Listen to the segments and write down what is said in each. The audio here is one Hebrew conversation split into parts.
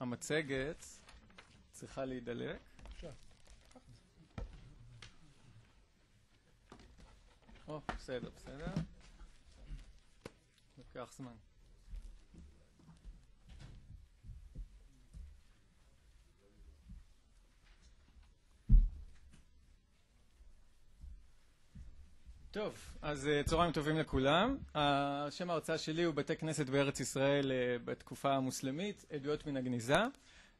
המצגת צריכה להידלק. או, בסדר, בסדר. לוקח זמן. טוב, אז צהריים טובים לכולם. שם ההרצאה שלי הוא בתי כנסת בארץ ישראל בתקופה המוסלמית, עדויות מן הגניזה.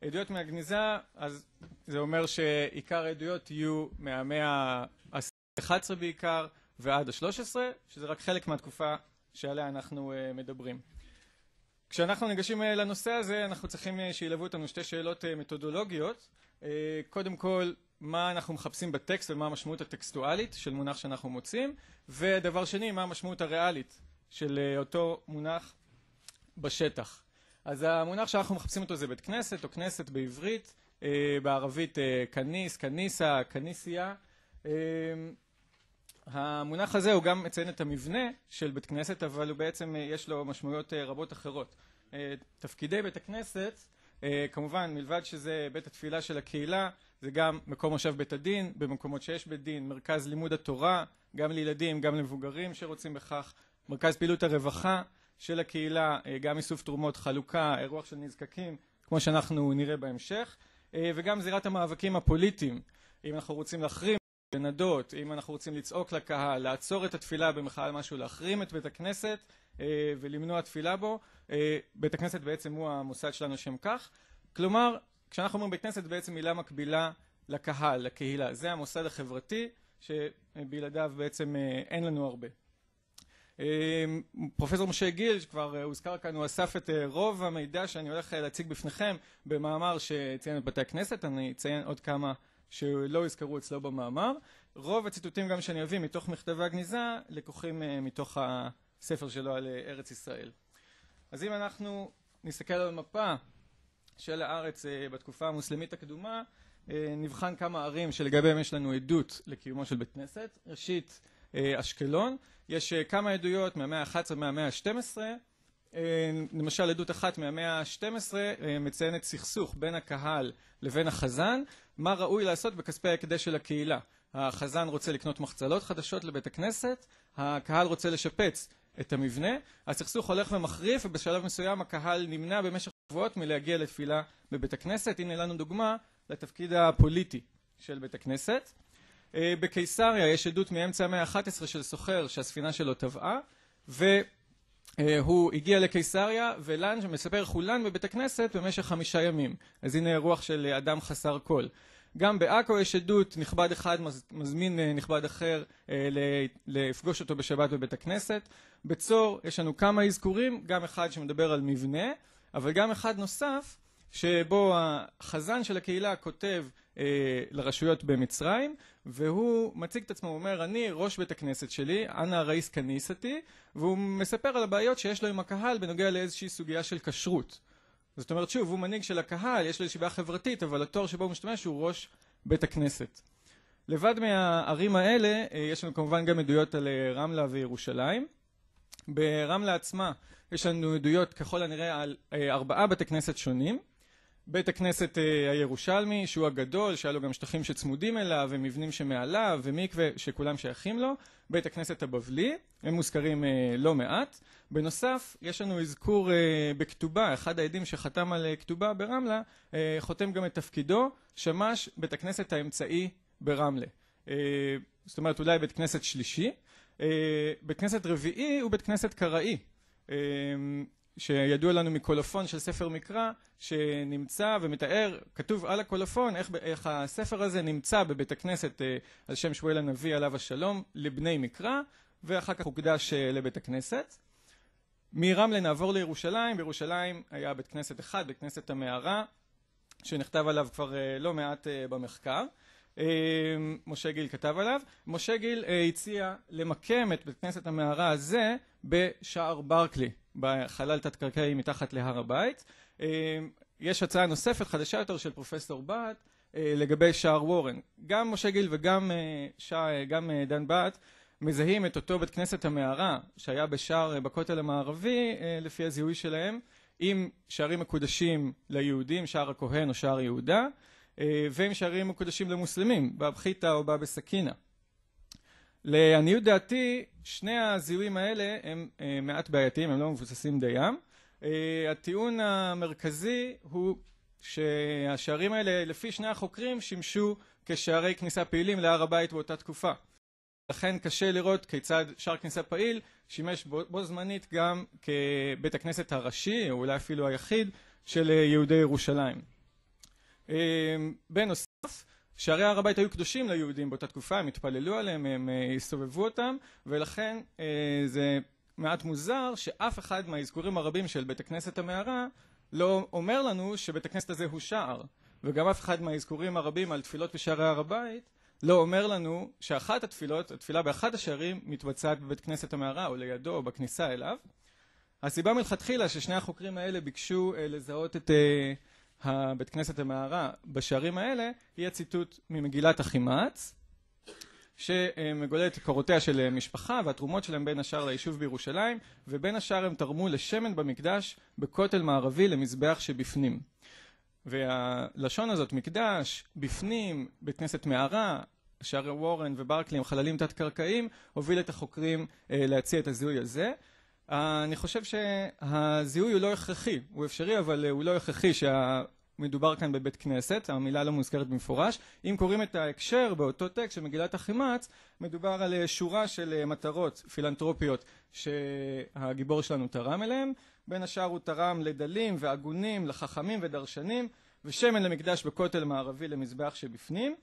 עדויות מן הגניזה, אז זה אומר שעיקר העדויות יהיו מהמאה ה-11 בעיקר ועד ה-13, שזה רק חלק מהתקופה שעליה אנחנו מדברים. כשאנחנו ניגשים לנושא הזה, אנחנו צריכים שילוו אותנו שתי שאלות מתודולוגיות. קודם כל, מה אנחנו מחפשים בטקסט ומה המשמעות הטקסטואלית של מונח שאנחנו מוצאים, ודבר שני, מה המשמעות הריאלית של אותו מונח בשטח. אז המונח שאנחנו מחפשים אותו זה בית כנסת או כנסת בעברית, בערבית כניס, כניסה, כניסייה. המונח הזה הוא גם מציין את המבנה של בית כנסת, אבל הוא בעצם יש לו משמעויות רבות אחרות. תפקידי בית הכנסת, כמובן מלבד שזה בית התפילה של הקהילה, זה גם מקום מושב בית הדין, במקומות שיש בית דין, מרכז לימוד התורה, גם לילדים, גם למבוגרים שרוצים בכך, מרכז פעילות הרווחה של הקהילה, גם איסוף תרומות, חלוקה, אירוח של נזקקים, כמו שאנחנו נראה בהמשך, וגם זירת המאבקים הפוליטיים, אם אנחנו רוצים להחרים לנדות, אם אנחנו רוצים לצעוק לקהל, לעצור את התפילה במחאה על משהו, להחרים את בית הכנסת ולמנוע תפילה בו, בית הכנסת בעצם הוא המוסד שלנו שם כך. כלומר, כשאנחנו אומרים בית כנסת, בעצם מילה מקבילה לקהל, לקהילה. זה המוסד החברתי שבלעדיו בעצם אין לנו הרבה. פרופסור משה גיל, שכבר הוזכר כאן, הוא אסף את רוב המידע שאני הולך להציג בפניכם במאמר שציין את בתי הכנסת, אני אציין עוד כמה שלא יזכרו אצלו במאמר. רוב הציטוטים גם שאני אביא מתוך מכתבי הגניזה, לקוחים מתוך הספר שלו על ארץ ישראל. אז אם אנחנו נסתכל על מפה של הארץ בתקופה המוסלמית הקדומה, נבחן כמה ערים שלגביהם יש לנו עדות לקיומו של בית כנסת. ראשית, אשקלון, יש כמה עדויות מהמאה ה-11 ומהמאה ה-12, למשל עדות אחת מהמאה ה-12 מציינת סכסוך בין הקהל לבין החזן, מה ראוי לעשות בכספי ההקדש של הקהילה. החזן רוצה לקנות מחצלות חדשות לבית הכנסת, הקהל רוצה לשפץ את המבנה, הסכסוך הולך ומחריף ובשלב מסוים הקהל נמנע במשך שבועות מלהגיע לתפילה בבית הכנסת. הנה לנו דוגמה לתפקיד הפוליטי של בית הכנסת. בקיסריה יש עדות מאמצע המאה ה-11 של סוחר שהספינה שלו טבעה והוא הגיע לקיסריה ולן שמספר חולן בבית הכנסת במשך חמישה ימים. אז הנה אירוח של אדם חסר כל. גם בעכו יש עדות, נכבד אחד מזמין נכבד אחר לפגוש אותו בשבת בבית הכנסת. בצור יש לנו כמה אזכורים, גם אחד שמדבר על מבנה, אבל גם אחד נוסף שבו החזן של הקהילה כותב לרשויות במצרים והוא מציג את עצמו, הוא אומר אני ראש בית הכנסת שלי, אנא ראיס כניסתי, והוא מספר על הבעיות שיש לו עם הקהל בנוגע לאיזושהי סוגיה של כשרות. זאת אומרת שוב, הוא מנהיג של הקהל, יש לו איזושהי בעיה חברתית, אבל התואר שבו הוא משתמש הוא ראש בית הכנסת. לבד מהערים האלה יש לנו כמובן גם עדויות על רמלה וירושלים. ברמלה עצמה יש לנו עדויות ככל הנראה על ארבעה בתי כנסת שונים. בית הכנסת הירושלמי שהוא הגדול, שהיה לו גם שטחים שצמודים אליו ומבנים שמעליו ומקווה שכולם שייכים לו. בית הכנסת הבבלי, הם מוזכרים לא מעט. בנוסף יש לנו אזכור בכתובה, אחד העדים שחתם על כתובה ברמלה חותם גם את תפקידו, שמש בית הכנסת האמצעי ברמלה. זאת אומרת אולי בית כנסת שלישי. בית כנסת רביעי הוא בית כנסת קראי. שידוע לנו מקולופון של ספר מקרא שנמצא ומתאר, כתוב על הקולופון איך, איך הספר הזה נמצא בבית הכנסת על שם שמואל הנביא עליו השלום לבני מקרא ואחר כך הוקדש לבית הכנסת. מרמלה נעבור לירושלים, בירושלים היה בית כנסת אחד, בית כנסת המערה שנכתב עליו כבר לא מעט במחקר. משה גיל כתב עליו. משה גיל הציע למקם את בית כנסת המערה הזה בשער ברקלי בחלל תת קרקעי מתחת להר הבית. יש הצעה נוספת חדשה יותר של פרופסור בהט לגבי שער וורן. גם משה גיל וגם גם דן בהט מזהים את אותו בית כנסת המערה שהיה בשער בכותל המערבי לפי הזיהוי שלהם עם שערים מקודשים ליהודים, שער הכהן או שער יהודה, ועם שערים מקודשים למוסלמים, באבחיתא או סכינא. לעניות דעתי, שני הזיהויים האלה הם מעט בעייתיים, הם לא מבוססים דיים. הטיעון המרכזי הוא שהשערים האלה, לפי שני החוקרים, שימשו כשערי כניסה פעילים להר הבית באותה תקופה. לכן קשה לראות כיצד שער כניסה פעיל שימש בו זמנית גם כבית הכנסת הראשי, או אולי אפילו היחיד, של יהודי ירושלים. בנוסף, שערי הר הבית היו קדושים ליהודים באותה תקופה, הם התפללו עליהם, הם הסובבו אותם, ולכן זה מעט מוזר שאף אחד מהאזכורים הרבים של בית הכנסת המערה לא אומר לנו שבית הכנסת הזה הוא שער, וגם אף אחד מהאזכורים הרבים על תפילות בשערי הר הבית לא אומר לנו שאחת התפילות, התפילה באחד השערים, מתבצעת בבית כנסת המערה או לידו או בכניסה אליו. הסיבה מלכתחילה ששני החוקרים האלה ביקשו לזהות את הבית כנסת המערה בשערים האלה, היא הציטוט ממגילת אחימץ, שמגולל את קורותיה של משפחה והתרומות שלהם בין השאר ליישוב בירושלים, ובין השאר הם תרמו לשמן במקדש בכותל מערבי למזבח שבפנים. והלשון הזאת, מקדש, בפנים, בית כנסת מערה, שערי וורן וברקלי הם חללים תת-קרקעיים, הוביל את החוקרים להציע את הזיהוי הזה. אני חושב שהזיהוי הוא לא הכרחי, הוא אפשרי אבל הוא לא הכרחי שמדובר כאן בבית כנסת, המילה לא מוזכרת במפורש. אם קוראים את ההקשר באותו טקסט של מגילת החימץ, מדובר על שורה של מטרות פילנטרופיות שהגיבור שלנו תרם אליהם. בין השאר הוא תרם לדלים והגונים, לחכמים ודרשנים, ושמן למקדש בכותל מערבי למזבח שבפנים,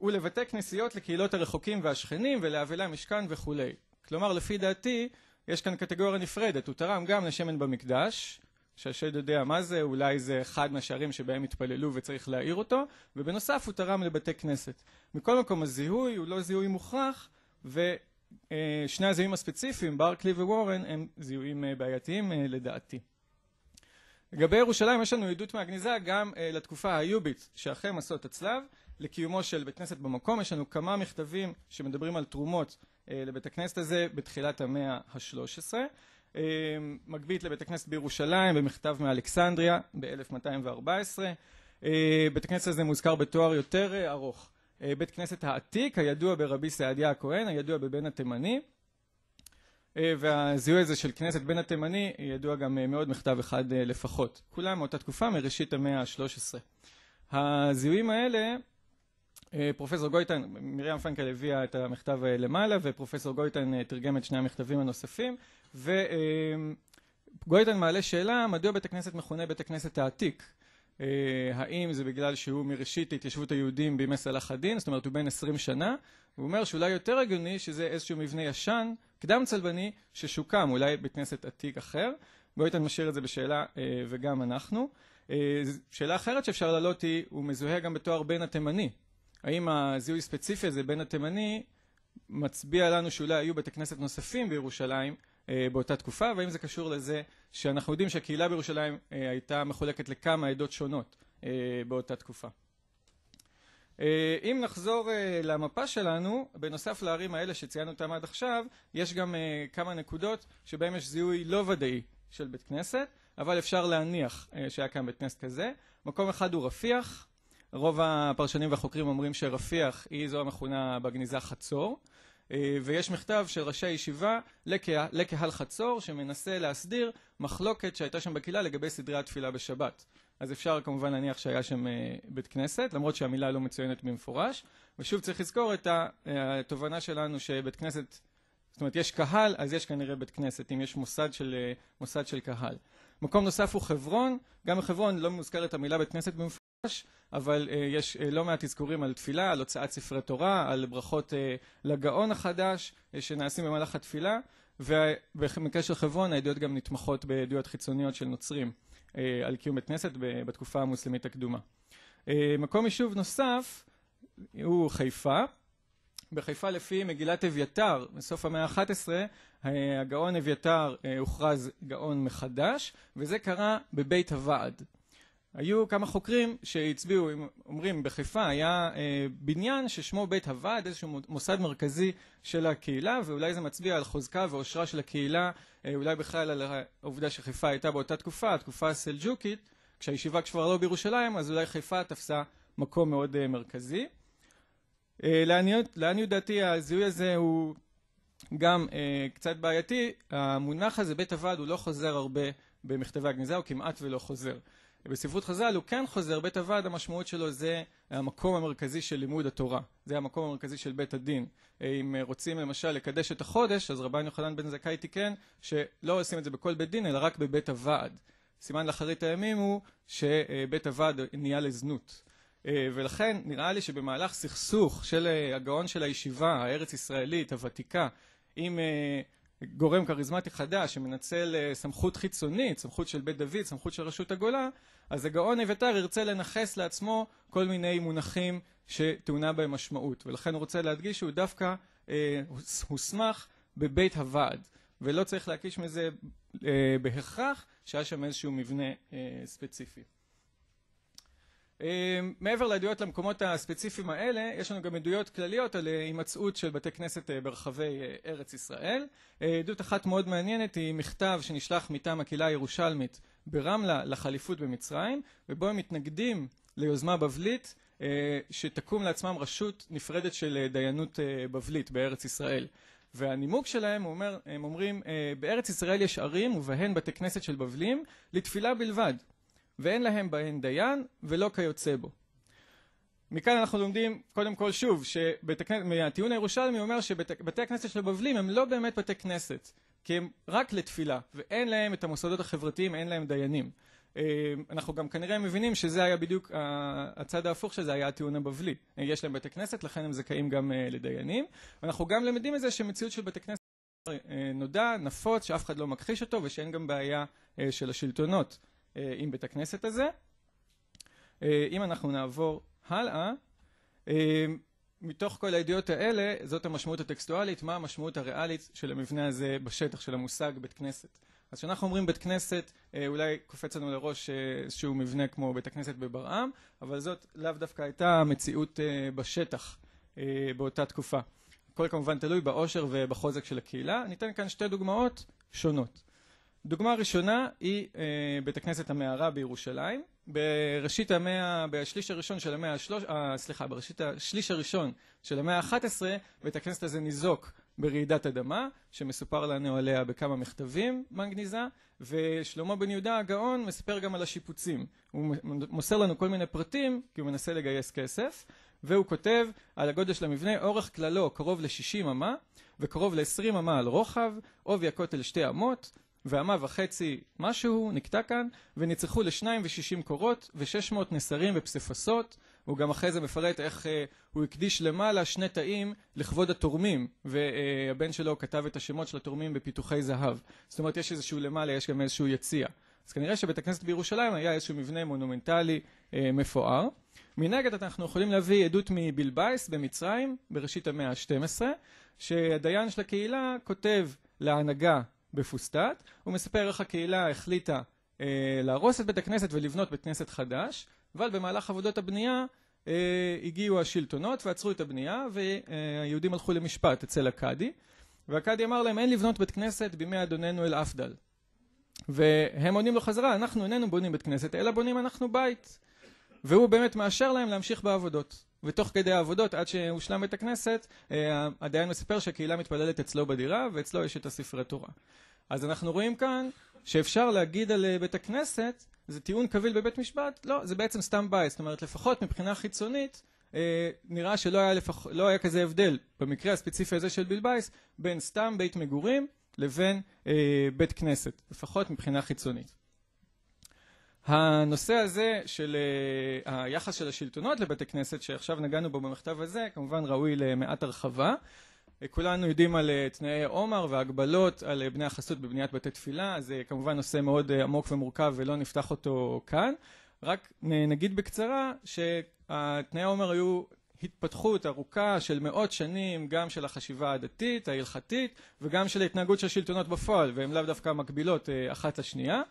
ולבתי כנסיות לקהילות הרחוקים והשכנים ולאבלי המשכן וכולי. כלומר, לפי דעתי, יש כאן קטגוריה נפרדת, הוא תרם גם לשמן במקדש, שהשד יודע מה זה, אולי זה אחד מהשערים שבהם התפללו וצריך להעיר אותו, ובנוסף הוא תרם לבתי כנסת. מכל מקום הזיהוי הוא לא זיהוי מוכרח, ושני הזיהויים הספציפיים, ברקלי ווורן, הם זיהויים בעייתיים לדעתי. לגבי ירושלים יש לנו עדות מהגניזה גם לתקופה האיובית שאחרי מסעות הצלב, לקיומו של בית כנסת במקום, יש לנו כמה מכתבים שמדברים על תרומות לבית הכנסת הזה בתחילת המאה ה-13. מגבית לבית הכנסת בירושלים במכתב מאלכסנדריה ב-1214. בית הכנסת הזה מוזכר בתואר יותר ארוך. בית כנסת העתיק, הידוע ברבי סעדיה הכהן, הידוע בבן התימני. והזיהוי הזה של כנסת בן התימני ידוע גם מאוד מכתב אחד לפחות. כולם מאותה תקופה מראשית המאה ה-13. הזיהויים האלה פרופסור גויטן, מרים פנקל הביאה את המכתב למעלה ופרופסור גויטן תרגם את שני המכתבים הנוספים. וגויטן מעלה שאלה מדוע בית הכנסת מכונה בית הכנסת העתיק? האם זה בגלל שהוא מראשית התיישבות היהודים בימי סלאח א-דין, זאת אומרת הוא בן 20 שנה. הוא אומר שאולי יותר הגיוני שזה איזשהו מבנה ישן, קדם צלבני, ששוקם, אולי בית כנסת עתיק אחר. גויטן משאיר את זה בשאלה וגם אנחנו. שאלה אחרת שאפשר להעלות היא, הוא מזוהה גם בתואר בן התימני האם הזיהוי ספציפי הזה בין התימני מצביע לנו שאולי היו בתי כנסת נוספים בירושלים באותה תקופה והאם זה קשור לזה שאנחנו יודעים שהקהילה בירושלים הייתה מחולקת לכמה עדות שונות באותה תקופה. אם נחזור למפה שלנו, בנוסף לערים האלה שציינו אותם עד עכשיו, יש גם כמה נקודות שבהם יש זיהוי לא ודאי של בית כנסת, אבל אפשר להניח שהיה כאן בית כנסת כזה. מקום אחד הוא רפיח, רוב הפרשנים והחוקרים אומרים שרפיח היא זו המכונה בגניזה חצור, ויש מכתב של ראשי הישיבה לקהל חצור שמנסה להסדיר מחלוקת שהייתה שם בקהילה לגבי סדרי התפילה בשבת. אז אפשר כמובן להניח שהיה שם בית כנסת, למרות שהמילה לא מצוינת במפורש, ושוב צריך לזכור את התובנה שלנו שבית כנסת, זאת אומרת יש קהל, אז יש כנראה בית כנסת, אם יש מוסד של, מוסד של קהל. מקום נוסף הוא חברון, גם בחברון לא מוזכרת המילה בית כנסת במפורש, אבל יש לא מעט אזכורים על תפילה, על הוצאת ספרי תורה, על ברכות לגאון החדש שנעשים במהלך התפילה, ובמקרה של חברון העדויות גם נתמכות בעדויות חיצוניות של נוצרים על קיום בית כנסת בתקופה המוסלמית הקדומה. מקום יישוב נוסף הוא חיפה. בחיפה לפי מגילת אביתר, בסוף המאה ה-11, הגאון אביתר הוכרז גאון מחדש, וזה קרה בבית הוועד. היו כמה חוקרים שהצביעו, אומרים בחיפה היה בניין ששמו בית הוועד, איזשהו מוסד מרכזי של הקהילה ואולי זה מצביע על חוזקה ואושרה של הקהילה, אולי בכלל על העובדה שחיפה הייתה באותה תקופה, התקופה הסלג'וקית, כשהישיבה כבר לא בירושלים אז אולי חיפה תפסה מקום מאוד מרכזי. לעניות דעתי הזיהוי הזה הוא גם קצת בעייתי, המונח הזה בית הוועד הוא לא חוזר הרבה במכתבי הגניזה, הוא כמעט ולא חוזר. בספרות חז"ל הוא כן חוזר, בית הוועד המשמעות שלו זה המקום המרכזי של לימוד התורה, זה המקום המרכזי של בית הדין. אם רוצים למשל לקדש את החודש, אז רבן יוחנן בן זכאי תיקן שלא עושים את זה בכל בית דין אלא רק בבית הוועד. סימן לאחרית הימים הוא שבית הוועד נהיה לזנות. ולכן נראה לי שבמהלך סכסוך של הגאון של הישיבה הארץ ישראלית הוותיקה עם גורם כריזמטי חדש שמנצל סמכות חיצונית, סמכות של בית דוד, סמכות של רשות הגולה, אז הגאון אביתר ירצה לנכס לעצמו כל מיני מונחים שטעונה בהם משמעות ולכן הוא רוצה להדגיש שהוא דווקא הוסמך בבית הוועד ולא צריך להקיש מזה בהכרח שהיה שם איזשהו מבנה ספציפי. מעבר לעדויות למקומות הספציפיים האלה, יש לנו גם עדויות כלליות על הימצאות של בתי כנסת ברחבי ארץ ישראל. עדות אחת מאוד מעניינת היא מכתב שנשלח מטעם הקהילה הירושלמית ברמלה לחליפות במצרים, ובו הם מתנגדים ליוזמה בבלית שתקום לעצמם רשות נפרדת של דיינות בבלית בארץ ישראל. והנימוק שלהם, הוא אומר, הם אומרים, בארץ ישראל יש ערים ובהן בתי כנסת של בבלים לתפילה בלבד. ואין להם בהן דיין ולא כיוצא בו. מכאן אנחנו לומדים קודם כל שוב מהטיעון הירושלמי אומר שבתי הכנסת של הבבלים הם לא באמת בתי כנסת כי הם רק לתפילה ואין להם את המוסדות החברתיים אין להם דיינים. אנחנו גם כנראה מבינים שזה היה בדיוק הצד ההפוך שזה היה הטיעון הבבלי. יש להם בתי כנסת לכן הם זכאים גם לדיינים. ואנחנו גם למדים את זה שמציאות של בתי כנסת נודע נפוץ שאף אחד לא מכחיש אותו ושאין גם בעיה של השלטונות עם בית הכנסת הזה. אם אנחנו נעבור הלאה, מתוך כל הידיעות האלה, זאת המשמעות הטקסטואלית, מה המשמעות הריאלית של המבנה הזה בשטח של המושג בית כנסת. אז כשאנחנו אומרים בית כנסת, אולי קופץ לנו לראש איזשהו מבנה כמו בית הכנסת בברעם, אבל זאת לאו דווקא הייתה המציאות בשטח באותה תקופה. הכל כמובן תלוי בעושר ובחוזק של הקהילה. ניתן כאן שתי דוגמאות שונות. דוגמה ראשונה היא בית הכנסת המערה בירושלים. בראשית המאה, בשליש הראשון של המאה השלוש... סליחה, בראשית השליש הראשון של המאה ה-11, בית הכנסת הזה ניזוק ברעידת אדמה, שמסופר לנו עליה בכמה מכתבים בגניזה, ושלמה בן יהודה הגאון מספר גם על השיפוצים. הוא מוסר לנו כל מיני פרטים, כי הוא מנסה לגייס כסף, והוא כותב על הגודל של המבנה, אורך כללו קרוב ל-60 אמה, וקרוב ל-20 אמה על רוחב, עובי הכותל שתי אמות, ואמה וחצי משהו נקטע כאן, ונצרכו לשניים ושישים קורות, ושש מאות נסרים ופסיפסות, הוא גם אחרי זה מפרט איך הוא הקדיש למעלה שני תאים לכבוד התורמים, והבן שלו כתב את השמות של התורמים בפיתוחי זהב. זאת אומרת, יש איזשהו למעלה, יש גם איזשהו יציע. אז כנראה שבית הכנסת בירושלים היה איזשהו מבנה מונומנטלי מפואר. מנגד אנחנו יכולים להביא עדות מבלבייס במצרים, בראשית המאה ה-12, שהדיין של הקהילה כותב להנהגה בפוסטט, הוא מספר איך הקהילה החליטה אה, להרוס את בית הכנסת ולבנות בית כנסת חדש, אבל במהלך עבודות הבנייה אה, הגיעו השלטונות ועצרו את הבנייה והיהודים הלכו למשפט אצל הקאדי, והקאדי אמר להם אין לבנות בית כנסת בימי אדוננו אל אפדל. והם עונים לו חזרה, אנחנו איננו בונים בית כנסת, אלא בונים אנחנו בית. והוא באמת מאשר להם להמשיך בעבודות. ותוך כדי העבודות, עד שהושלם בית הכנסת, הדיין מספר שהקהילה מתפללת אצלו בדירה, ואצלו יש את הספרי תורה. אז אנחנו רואים כאן שאפשר להגיד על בית הכנסת, זה טיעון קביל בבית משפט? לא, זה בעצם סתם בית. זאת אומרת, לפחות מבחינה חיצונית, נראה שלא היה, לפח... לא היה כזה הבדל, במקרה הספציפי הזה של בלבייס, בין סתם בית מגורים לבין בית כנסת, לפחות מבחינה חיצונית. הנושא הזה של היחס של השלטונות לבתי כנסת שעכשיו נגענו בו במכתב הזה כמובן ראוי למעט הרחבה. כולנו יודעים על תנאי עומר והגבלות על בני החסות בבניית בתי תפילה זה כמובן נושא מאוד עמוק ומורכב ולא נפתח אותו כאן. רק נגיד בקצרה שהתנאי עומר היו התפתחות ארוכה של מאות שנים גם של החשיבה הדתית ההלכתית וגם של ההתנהגות של השלטונות בפועל והן לאו דווקא מקבילות אחת לשנייה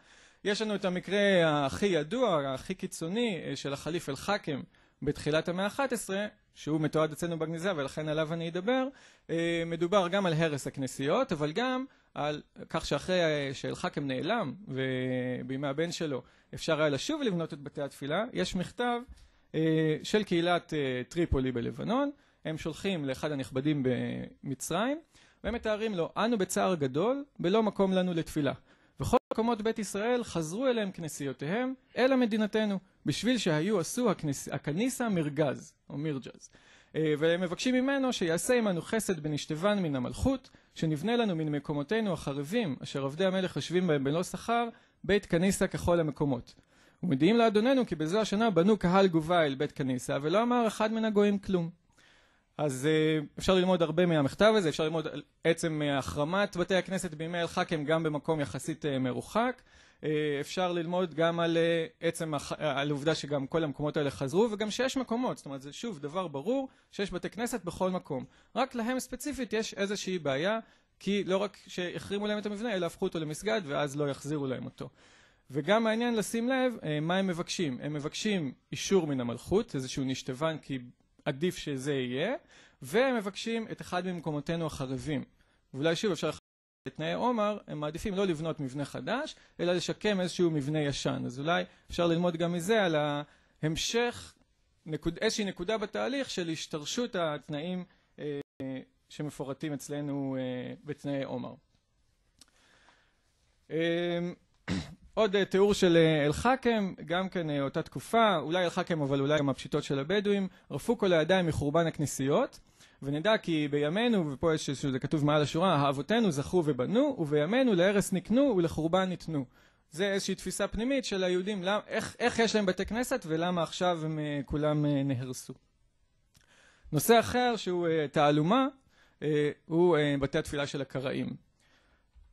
יש לנו את המקרה הכי ידוע, הכי קיצוני, של החליף אל-חאקם בתחילת המאה ה-11, שהוא מתועד אצלנו בגניזה ולכן עליו אני אדבר. מדובר גם על הרס הכנסיות, אבל גם על כך שאחרי שאל-חאקם נעלם, ובימי הבן שלו אפשר היה לשוב ולבנות את בתי התפילה, יש מכתב של קהילת טריפולי בלבנון, הם שולחים לאחד הנכבדים במצרים, והם מתארים לו, אנו בצער גדול, בלא מקום לנו לתפילה. מקומות בית ישראל חזרו אליהם כנסיותיהם, אל המדינתנו, בשביל שהיו עשו הכניסה מרגז, או מירג'ז. והם מבקשים ממנו שיעשה עמנו חסד בנשתבן מן המלכות, שנבנה לנו מן מקומותינו החרבים, אשר עבדי המלך יושבים בהם בלא שכר, בית כניסה ככל המקומות. ומודיעים לאדוננו כי בזו השנה בנו קהל גובה אל בית כניסה, ולא אמר אחד מן הגויים כלום. אז אפשר ללמוד הרבה מהמכתב הזה, אפשר ללמוד עצם החרמת בתי הכנסת בימי אל-חאקם גם במקום יחסית מרוחק. אפשר ללמוד גם על עצם, על עובדה שגם כל המקומות האלה חזרו, וגם שיש מקומות, זאת אומרת זה שוב דבר ברור שיש בתי כנסת בכל מקום. רק להם ספציפית יש איזושהי בעיה, כי לא רק שהחרימו להם את המבנה, אלא הפכו אותו למסגד ואז לא יחזירו להם אותו. וגם מעניין לשים לב מה הם מבקשים, הם מבקשים אישור מן המלכות, איזשהו נשתבן כי עדיף שזה יהיה, והם מבקשים את אחד ממקומותינו החרבים. ואולי שוב אפשר לתנאי עומר, הם מעדיפים לא לבנות מבנה חדש, אלא לשקם איזשהו מבנה ישן. אז אולי אפשר ללמוד גם מזה על ההמשך, נקוד, איזושהי נקודה בתהליך של השתרשות התנאים אה, שמפורטים אצלנו אה, בתנאי עומר. אה, עוד תיאור של אל-חאקם, גם כן אותה תקופה, אולי אל-חאקם אבל אולי גם הפשיטות של הבדואים, רפו כל הידיים מחורבן הכנסיות, ונדע כי בימינו, ופה יש שזה כתוב מעל השורה, האבותינו זכו ובנו, ובימינו להרס נקנו ולחורבן ניתנו. זה איזושהי תפיסה פנימית של היהודים, למ, איך, איך יש להם בתי כנסת ולמה עכשיו הם כולם נהרסו. נושא אחר שהוא תעלומה, הוא בתי התפילה של הקראים.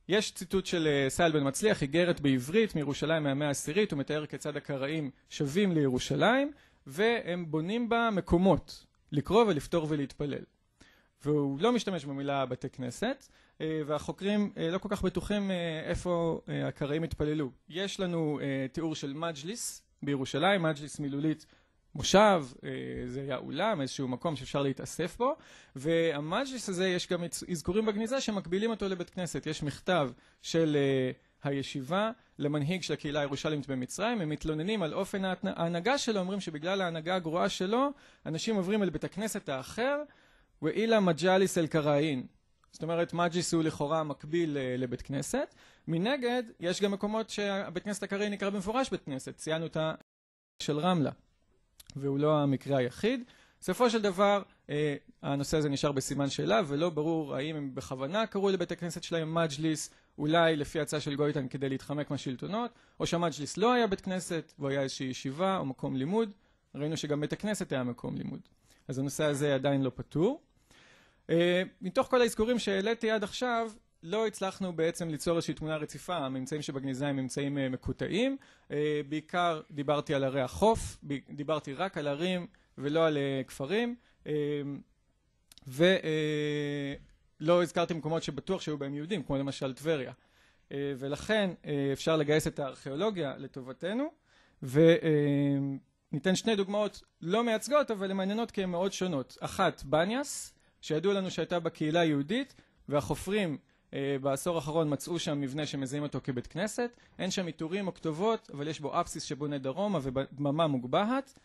יש ציטוט של סייל בן מצליח, איגרת בעברית מירושלים מהמאה העשירית, הוא מתאר כיצד הקראים שבים לירושלים, והם בונים בה מקומות לקרוא ולפתור ולהתפלל. והוא לא משתמש במילה בתי כנסת, והחוקרים לא כל כך בטוחים איפה הקראים התפללו. יש לנו תיאור של מג'ליס בירושלים, מג'ליס מילולית מושב, זה היה אולם, איזשהו מקום שאפשר להתאסף בו, והמג'ליס הזה יש גם אזכורים בגניזה שמקבילים אותו לבית כנסת. יש מכתב של הישיבה למנהיג של הקהילה הירושלמית במצרים, הם מתלוננים על אופן ההנהגה שלו, אומרים שבגלל ההנהגה הגרועה שלו, אנשים עוברים אל בית הכנסת האחר, ואילה מג'ליס אל קראין. זאת אומרת, מג'ליס הוא לכאורה מקביל לבית כנסת. מנגד, יש גם מקומות שהבית כנסת הקראין נקרא במפורש בית כנסת, ציינו את של רמלה. והוא לא המקרה היחיד. בסופו של דבר, הנושא הזה נשאר בסימן שאלה, ולא ברור האם הם בכוונה קראו לבית הכנסת שלהם מג'ליס, אולי לפי הצעה של גויטן כדי להתחמק מהשלטונות, או שהמג'ליס לא היה בית כנסת, והוא היה איזושהי ישיבה או מקום לימוד. ראינו שגם בית הכנסת היה מקום לימוד. אז הנושא הזה עדיין לא פתור. מתוך כל האזכורים שהעליתי עד עכשיו, לא הצלחנו בעצם ליצור איזושהי תמונה רציפה, הממצאים שבגניזה הם ממצאים מקוטעים. בעיקר דיברתי על ערי החוף, דיברתי רק על ערים ולא על כפרים, ולא הזכרתי מקומות שבטוח שהיו בהם יהודים, כמו למשל טבריה. ולכן אפשר לגייס את הארכיאולוגיה לטובתנו, וניתן שני דוגמאות לא מייצגות, אבל הן מעניינות כי הן מאוד שונות. אחת, בניאס, שידוע לנו שהייתה בקהילה יהודית, והחופרים בעשור האחרון מצאו שם מבנה שמזהים אותו כבית כנסת, אין שם עיטורים או כתובות, אבל יש בו אפסיס שבונה דרומה ובדממה מוגבהת,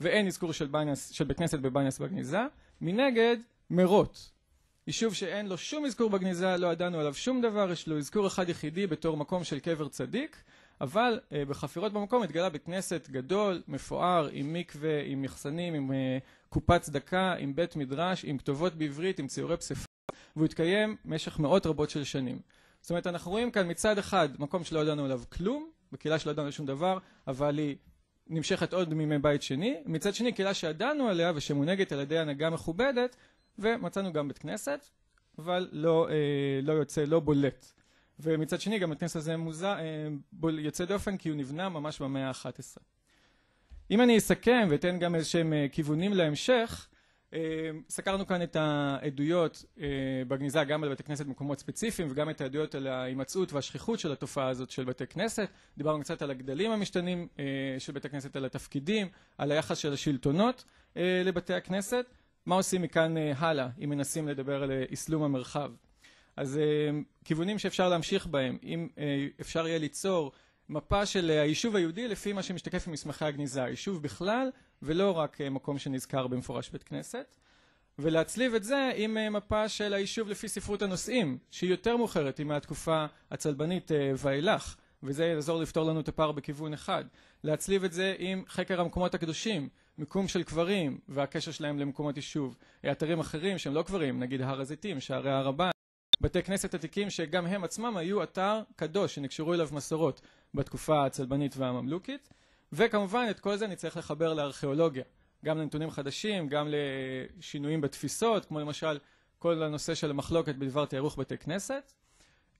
ואין אזכור של, בניאס, של בית כנסת בבניאס בגניזה. מנגד, מרות, יישוב שאין לו שום אזכור בגניזה, לא ידענו עליו שום דבר, יש לו אזכור אחד יחידי בתור מקום של קבר צדיק, אבל בחפירות במקום התגלה בית כנסת גדול, מפואר, עם מקווה, עם מחסנים, עם קופת צדקה, עם בית מדרש, עם כתובות בעברית, עם ציורי פסיפות, והוא התקיים במשך מאות רבות של שנים. זאת אומרת, אנחנו רואים כאן מצד אחד מקום שלא ידענו עליו כלום, בקהילה שלא ידענו שום דבר, אבל היא נמשכת עוד מימי בית שני, מצד שני קהילה שידענו עליה ושמונהגת על ידי הנהגה מכובדת, ומצאנו גם בית כנסת, אבל לא, לא יוצא, לא בולט. ומצד שני גם בית כנסת הזה מוזר, יוצא דופן כי הוא נבנה ממש במאה ה-11. אם אני אסכם ואתן גם איזה שהם כיוונים להמשך, סקרנו כאן את העדויות בגניזה גם על בתי כנסת במקומות ספציפיים וגם את העדויות על ההימצאות והשכיחות של התופעה הזאת של בתי כנסת. דיברנו קצת על הגדלים המשתנים של בתי כנסת, על התפקידים, על היחס של השלטונות לבתי הכנסת. מה עושים מכאן הלאה אם מנסים לדבר על אסלום המרחב? אז כיוונים שאפשר להמשיך בהם, אם אפשר יהיה ליצור מפה של היישוב היהודי לפי מה שמשתקף במסמכי הגניזה, היישוב בכלל ולא רק מקום שנזכר במפורש בית כנסת. ולהצליב את זה עם מפה של היישוב לפי ספרות הנושאים שהיא יותר מאוחרת, היא מהתקופה הצלבנית ואילך וזה יעזור לפתור לנו את הפער בכיוון אחד. להצליב את זה עם חקר המקומות הקדושים, מיקום של קברים והקשר שלהם למקומות יישוב, אתרים אחרים שהם לא קברים, נגיד הר הזיתים, שערי הר הבית, בתי כנסת עתיקים שגם הם עצמם היו אתר קדוש שנקשרו אליו מסורות בתקופה הצלבנית והממלוכית. וכמובן את כל זה נצטרך לחבר לארכיאולוגיה. גם לנתונים חדשים, גם לשינויים בתפיסות כמו למשל כל הנושא של המחלוקת בדבר תארוך בתי כנסת.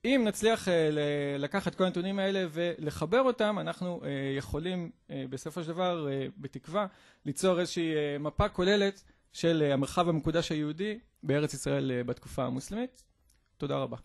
אם נצליח לקחת כל הנתונים האלה ולחבר אותם אנחנו יכולים בסופו של דבר בתקווה ליצור איזושהי מפה כוללת של המרחב המקודש היהודי בארץ ישראל בתקופה המוסלמית. תודה רבה